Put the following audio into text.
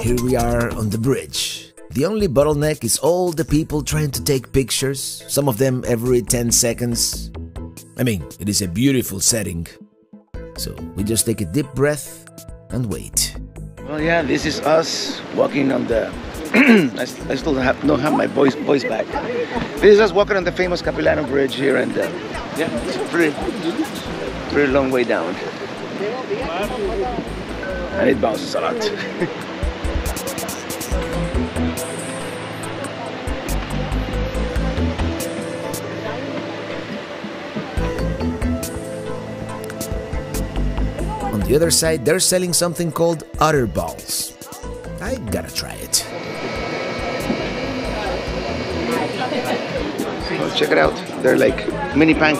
here we are on the bridge. The only bottleneck is all the people trying to take pictures, some of them every 10 seconds. I mean, it is a beautiful setting. So we just take a deep breath and wait. Well, yeah, this is us walking on the. I, I still have, don't have my voice voice back. This is us walking on the famous Capilano Bridge here, and uh, yeah, it's a pretty, pretty long way down, and it bounces a lot. On the other side, they're selling something called otter balls. I gotta try it. Check it out. They're like mini pancakes.